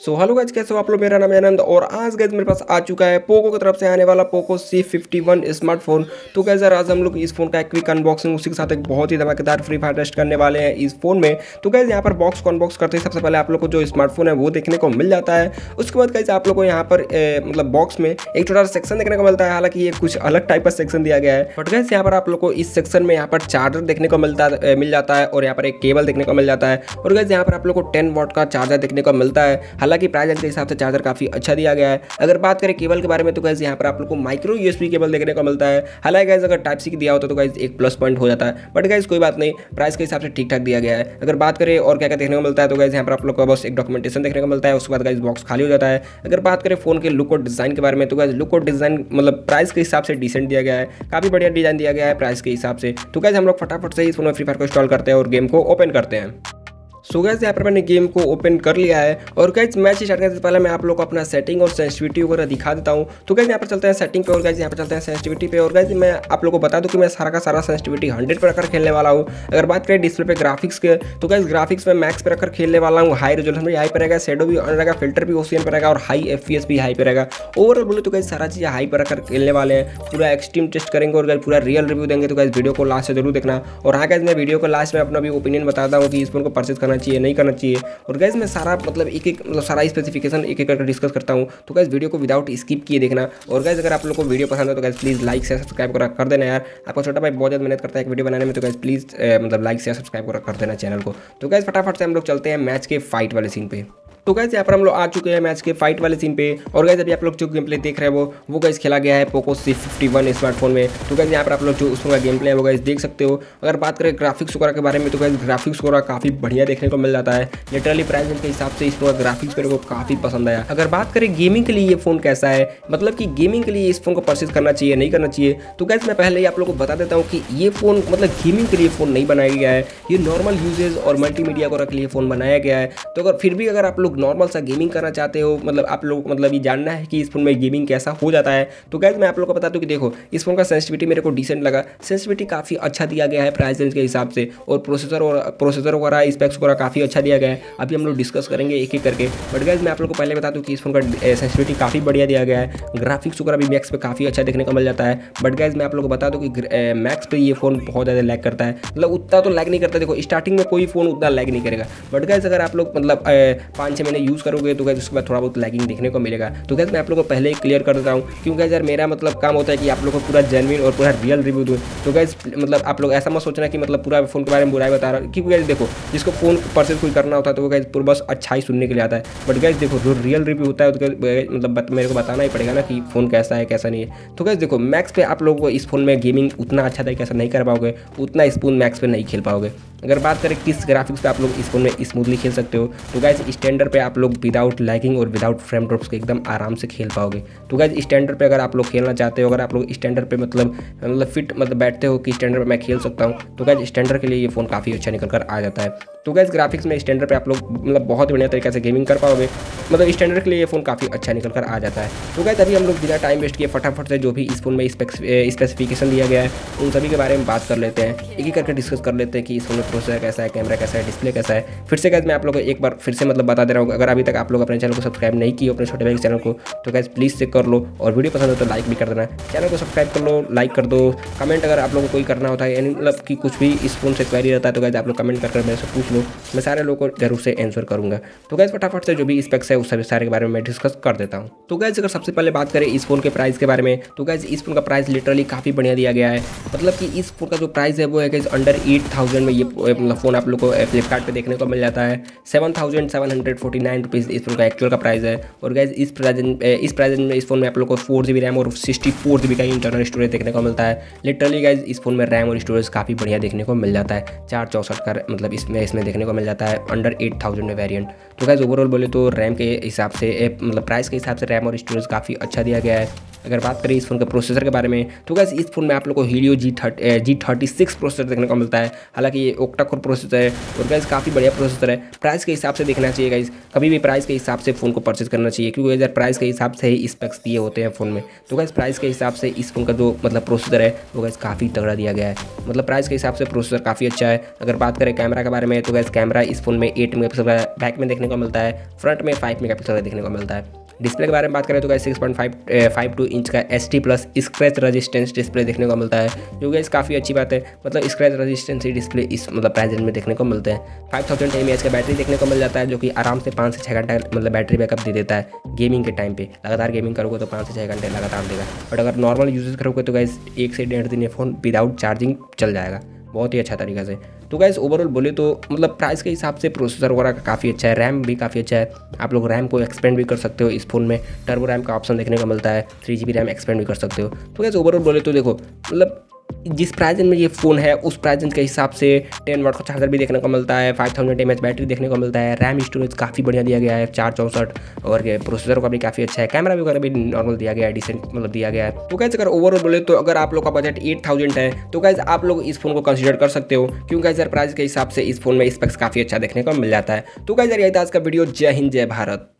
So hello guys कैसे हो आप लोग? मेरा नाम है आनंद और आज गैज मेरे पास आ चुका है पोको की तरफ़ से आने वाला Poco C fifty one smartphone तो गैज यार आज हम लोग इस फ़ोन का एक क्विक अनबॉक्सिंग उसी के साथ एक बहुत ही धमाकेदार फ्री फायर टेस्ट करने वाले हैं इस फ़ोन में। तो गैज यहाँ पर बॉक्स को अनबॉक्स करते ही सबसे पहले आप लोग को जो स्मार्टफ़ोन है वो देखने को मिल जाता है। उसके बाद गैज आप लोग को यहाँ पर ए, मतलब बॉक्स में एक छोटा सा सेक्शन देखने को मिलता है। हालाँकि ये कुछ अलग टाइप का सेक्शन दिया गया है। बट गैज यहाँ पर आप लोग को इस सेक्शन में यहाँ पर चार्जर देखने को मिलता मिल जाता है और यहाँ पर एक केबल देखने को मिल जाता है। और गैज यहाँ पर आप लोग को टेन वॉट का चार्जर देखने को मिलता है। हालाँकि प्राइस के हिसाब से चार्जर काफ़ी अच्छा दिया गया है। अगर बात करें केबल के बारे में तो गैस यहाँ पर आप लोग को माइक्रो यूएसबी केबल देखने को मिलता है। हालाँकि गैस अगर टाइप सी दिया होता तो गैस एक प्लस पॉइंट हो जाता है। बट गैस कोई बात नहीं प्राइस के हिसाब से ठीक ठाक दिया गया है। अगर बात करें और क्या क्या देखने को मिलता है तो गैस यहाँ पर आप लोग को बस एक डॉक्यूमेंटेशन देखने को मिलता है, उसके बाद गैस बॉक्स खाली हो जाता है। अगर बात करें फ़ोन के लुक और डिज़ाइन के बारे में तो गैस लुक और डिज़ाइन मतलब प्राइस के हिसाब से डिसेंट दिया गया है। काफ़ी बढ़िया डिज़ाइन दिया गया है प्राइस के हिसाब से। तो गैस हम लोग फटाफट से इस फ़ोन में फ्री फायर को इंस्टॉल करते हैं और गेम को ओपन करते हैं। सो गैस यहाँ पर मैंने गेम को ओपन कर लिया है। और गैस मैच स्टार्ट करने से पहले मैं आप लोग को अपना सेटिंग और सेंसिटिविटी वगैरह दिखा देता हूँ। तो गैस यहाँ पर चलते हैं सेटिंग पे और गैस यहाँ पर चलते हैं सेंसिटिविटी पे। और गैस मैं आप लोग को बता दूँ कि मैं सारा का सारा सेंसिटिविटी हंड्रेड पर रखकर खेलने वाला हूँ। अगर बात करें डिस्प्ले पे ग्राफिक्स के तो गैस ग्राफिक्स में मैक्स पर रखकर खेलने वाला हूँ। हाई रेजोल्यूशन भी हाई पर रहेगा शेडो भी ऑन रहेगा फ़िल्टर भी ओसीएन पर रहेगा और हाई एफ़ भी हाई पर रहेगा। ओवरऑल बोले तो गैस सारा चीज़ हाई पर रखकर खेलने वाले हैं। पूरा एक्सट्रीम टेस्ट करेंगे और गैस पूरा रियल रिव्यू देंगे। तो गैस वीडियो को लास्ट से ज़रूर देखना। और हाँ गैस मैं वीडियो को लास्ट में अपना भी ओपिनियन बताता हूँ कि इस फ़ोन को परचेज करना चाहिए, नहीं करना चाहिए। और गैस मैं सारा मतलब एक एक मतलब सारा स्पेसिफिकेशन एक एक करके डिस्कस करता हूँ। तो गैस वीडियो को विदाउट स्किप किए देखना। और गैस अगर आप लोग को वीडियो पसंद है तो गैस प्लीज़ लाइक से सब्सक्राइब करा, कर देना यार। आपका छोटा भाई बहुत ज़्यादा मेहनत करता है एक वीडियो बनाने में तो गैस प्लीज़ मतलब लाइक से सब्सक्राइब करा, कर देना चैनल को। तो गैस फटाफट से हम लोग चलते हैं मैच के फाइट वाले सीन पे। तो गैस यहाँ पर हम लोग आ चुके हैं मैच के फाइट वाले सीन पे। और गैस अभी आप लोग जो गेम प्ले देख रहे हैं वो वो गैस खेला गया है Poco C fifty one smartphone में। तो गैस यहाँ पर आप लोग जो उसका गेम प्ले है वो गैस देख सकते हो। अगर बात करें ग्राफिक्स वगैरह के बारे में तो गैस ग्राफिक्स वगैरह काफ़ी बढ़िया देखने को मिल जाता है। लिटरली प्राइस के हिसाब से इस फ़ोन का ग्राफिक्स मेरे को काफ़ी पसंद आया। अगर बात करें गेमिंग के लिए ये फ़ोन कैसा है मतलब कि गेमिंग के लिए इस फ़ोन को परचेज करना चाहिए, नहीं करना चाहिए तो गैस मैं पहले ही आप लोग को बता देता हूँ कि ये फ़ोन मतलब गेमिंग के लिए फ़ोन नहीं बनाया गया है। ये नॉर्मल यूजेज और मल्टीमीडिया को रख लिए फ़ोन बनाया गया है। तो अगर फिर भी अगर आप लोग नॉर्मल सा गेमिंग करना चाहते हो मतलब आप लोग मतलब ये जानना है कि इस फ़ोन में गेमिंग कैसा हो जाता है। तो गैस मैं आप लोग को बता दूँ कि देखो, इस फ़ोन का सेंसिटिविटी मेरे को डिसेंट लगा। सेंसिटिविटी काफ़ी अच्छा दिया गया है प्राइस रेंज के हिसाब से, और प्रोसेसर और प्रोसेसर वगैरह स्पेक्स वगैरह काफ़ी अच्छा दिया गया है। अभी हम लोग डिस्कस करेंगे एक एक करके। बट गैस मैं आप लोग को पहले बता दूँ कि इस फ़ोन का सेंसिटिविटी काफ़ी बढ़िया दिया गया है। ग्राफिक्स वगैरह भी मैक्स पर काफ़ी अच्छा देखने को मिल जाता है। बट गैस मैं आप लोग को बता दूँ कि मैक्स पे ये फ़ोन बहुत ज़्यादा लैग करता है। मतलब उतना तो लैग नहीं करता। देखो स्टार्टिंग में कोई फ़ोन उतना लैग नहीं करेगा। बट गैस अगर आप लोग मतलब पाँच छः महीने यूज़ करोगे तो गैस उसके बाद थोड़ा बहुत लैगिंग देखने को मिलेगा। तो गैस मैं आप लोग को पहले ही क्लियर कर देता हूँ क्योंकि यार मेरा मतलब काम होता है कि आप लोग को पूरा जेनविन और पूरा रियल रिव्यू दूँ। तो गैस मतलब आप लोग ऐसा मत सोचना कि मतलब पूरा फ़ोन के बारे में बुराई बता रहा हूँ। क्योंकि गैस देखो, जिसको फ़ोन परचेज कोई करना होता है तो वो गैस पूरा बस अच्छा ही सुनने के लिए आता है। बट गैस देखो, जो रियल रिव्यू होता है तो मतलब मेरे को बताना ही पड़ेगा ना कि फ़ोन कैसा है, कैसा नहीं है। तो गैस देखो मैक्स पे आप लोगों को इस फ़ोन में गेमिंग उतना अच्छा तरीके से नहीं कर पाओगे, उतना स्पून मैक्स पे नहीं खेल पाओगे। अगर बात करें किस ग्राफिक्स पे आप लोग इस फ़ोन में स्मूथली खेल सकते हो तो गैस स्टैंडर्ड पे आप लोग विदाउट लैगिंग और विदाउट फ्रेम ड्रॉप्स के एकदम आराम से खेल पाओगे। तो गैज स्टैंडर्ड पे अगर आप लोग खेलना चाहते हो, अगर आप लोग स्टैंडर्ड पे मतलब मतलब फिट मतलब बैठते हो कि स्टैंडर्ड पर मैं खेल सकता हूँ तो गैज स्टैंडर्ड के लिए ये फ़ोन काफ़ी अच्छा निकल कर आ जाता है। तो गैस ग्राफिक्स में स्टैंडर्ड पे आप लोग मतलब बहुत बढ़िया तरीके से गेमिंग कर पाओगे। मतलब स्टैंडर्ड के लिए ये फ़ोन काफ़ी अच्छा निकल कर आ जाता है। तो गैस अभी हम लोग बिना टाइम वेस्ट किए फटाफट से जो भी इस फ़ोन में स्पेसिफिकेशन दिया गया है, उन सभी के बारे में बात कर लेते हैं। एक ही करके डिस्कस कर लेते हैं कि इस फ़ोन में प्रोसेसर कैसा है कैमरा कैसा है डिस्प्ले कैसा है। फिर से गैस मैं आप लोग एक बार फिर से मतलब बता दे रहा हूँ, अगर अभी तक आप लोग अपने चैनल को सब्सक्राइब नहीं किए अपने छोटे भाई चैनल को तो गैस प्लीज़ चेक कर लो। और वीडियो पसंद हो तो लाइक भी कर देना। चैनल को सब्सक्राइब कर लो लाइक कर दो। कमेंट अगर आप लोगों को कोई करना होता है, यानी मतलब कि कुछ भी इस फ़ोन से क्वेरी रहता है तो गैस आप लोग कमेंट कर मेरे से पूछ लो। मैं सारे लोग को ज़रूर से आंसर करूँगा। तो गैस फटाफट से जो भी स्पेक्स है, उस सभी सारे के बारे में मैं डिस्कस कर देता हूँ। तो गैस अगर सबसे पहले बात करें इस फ़ोन के प्राइस के बारे में तो गैस इस फ़ोन का प्राइस लिटरली काफ़ी बढ़िया दिया गया है। मतलब कि इस फ़ोन का जो प्राइस है, वो है गैस अंडर एट में ये मतलब फ़ोन आप लोग को फ्लिपकार्ट देखने को मिल जाता है। सेवन थाउज़ेंड इस फ़ोन का एक्चुअल का प्राइस है। और गैस इस प्राइज इस प्राइस में इस फ़ोन में आप लोग को फोर रैम और सिक्सटी फोर का इंटरनल स्टोरेज देखने को मिलता है। लिटरली गैस इस फ़ोन में रैम और स्टोरेज काफ़ी बढ़िया देखने को मिल जाता है। चार चौसठ का मतलब इसमें इसमें देखने को मिल जाता है अंडर एट थाउज़ेंड में वेरियंट तो गैस ओवरऑल बोले तो रैम के हिसाब से मतलब प्राइस के हिसाब से रैम और स्टोरेज काफ़ी अच्छा दिया गया है। अगर बात करें इस फ़ोन के प्रोसेसर के बारे में तो गैस इस फ़ोन में आप लोग को Helio G thirty G thirty six processor देखने को मिलता है। हालाँकि ये ओक्टा कोर प्रोसेसर है और गैस काफ़ी बढ़िया प्रोसेसर है। प्राइस के हिसाब से देखना चाहिए गाइज़ कभी भी प्राइस के हिसाब से फ़ोन को परचेज करना चाहिए, क्योंकि अगर प्राइस के हिसाब से ही स्पेक्स दिए होते हैं फ़ोन में। तो गैस प्राइस के हिसाब से इस फ़ोन का जो मतलब प्रोसेसर है, वो गैस काफ़ी तगड़ा दिया गया है। मतलब प्राइस के हिसाब से प्रोसेसर काफ़ी अच्छा है। अगर बात करें कैमरा के बारे में तो गैस कैमरा इस फ़ोन में एट मेगा बैक में देखने को मिलता है फ्रंट में फाइव मेगा पिक्सल देखने को मिलता है। डिस्प्ले के बारे में बात करें तो six point five five two inch का S T plus scratch resistance display देखने को मिलता है, जो गैस काफ़ी अच्छी बात है। मतलब स्क्रैच रजिस्टेंस डिस्प्ले इस मतलब रेंज में देखने को मिलते हैं। फाइव थाउज़ेंड एम का बैटरी देखने को मिल जाता है, जो कि आराम से पाँच से छः घंटा मतलब बैटरी बैकअप दे देता है गेमिंग के टाइम पे। लगातार गेमिंग करोगे तो पाँच से छः घंटे लगातार देगा। बट अगर नॉर्मल यूजेस करोगे तो गैस एक से डेढ़ दिन ये फ़ोन विदाउट चार्जिंग चल जाएगा। बहुत ही अच्छा तरीका से। तो गैस ओवरऑल बोले तो मतलब प्राइस के हिसाब से प्रोसेसर वगैरह का काफ़ी अच्छा है रैम भी काफ़ी अच्छा है। आप लोग रैम को एक्सपेंड भी कर सकते हो इस फ़ोन में। टर्बो रैम का ऑप्शन देखने को मिलता है थ्री जी रैम एक्सपेंड भी कर सकते हो। तो गैस ओवरऑल बोले तो देखो मतलब जिस प्राइस में ये फ़ोन है, उस प्राइस के हिसाब से टेन वाट का चार्जर भी देखने को मिलता है फाइव थाउज़ेंड एम बैटरी देखने को मिलता है रैम स्टोरेज काफ़ी बढ़िया दिया गया है, चार चौंसठ, और प्रोसेसर का भी काफ़ी अच्छा है कैमरा वगैरह भी नॉर्मल दिया गया है डिसेंट मतलब दिया गया है। तो कैसे अगर ओवरऑल बोले तो अगर आप लोग का बजट एट थाउज़ेंड है तो कैसे आप लोग इस फ़ोन को कंसिडर कर सकते हो क्योंकि सर प्राइस के हिसाब से इस फ़ोन में स्पेक्स काफ़ी अच्छा देखने को मिल जाता है। तो कैसे यार आज का वीडियो जय हिंद, जय भारत।